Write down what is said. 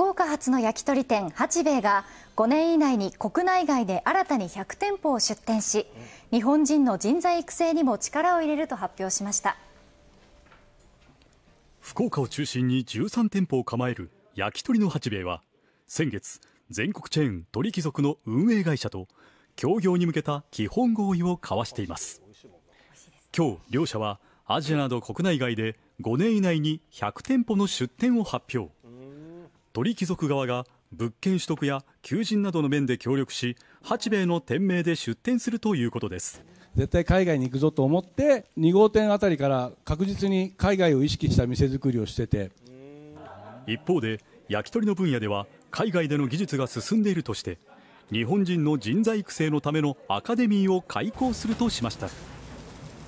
福岡発の焼き鳥店八兵衛が5年以内に国内外で新たに100店舗を出店し日本人の人材育成にも力を入れると発表しました。福岡を中心に13店舗を構える焼き鳥の八兵衛は先月全国チェーン鳥貴族の運営会社と協業に向けた基本合意を交わしています。今日両社はアジアなど国内外で5年以内に100店舗の出店を発表。鳥貴族側が物件取得や求人などの面で協力し八兵衛の店名で出店するということです。絶対海外に行くぞと思って2号店あたりから確実に海外を意識した店作りをしてて。一方で焼き鳥の分野では海外での技術が進んでいるとして日本人の人材育成のためのアカデミーを開講するとしました